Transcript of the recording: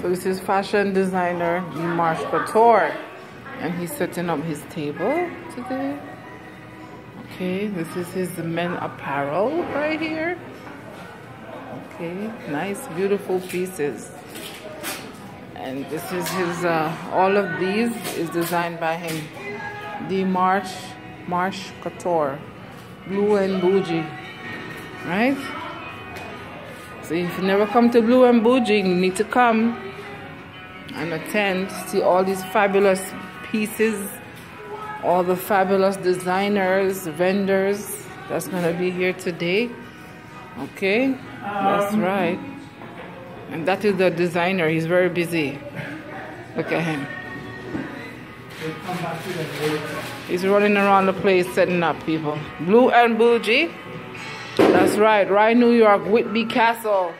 So this is fashion designer D Marsh Couture. And he's setting up his table today. Okay, this is his men apparel right here. Okay, nice, beautiful pieces. And this is his, uh, all of these is designed by him. The Dimash Marsh Couture. Blue and Bougie. Right? So if you never come to Blue and Bougie, you need to come and attend, see all these fabulous pieces, all the fabulous designers, vendors that's gonna be here today. Okay, that's um, right. And that is the designer, he's very busy. Look at him. He's running around the place setting up people. Blue and Bougie. That's right, Rye New York, Whitby Castle.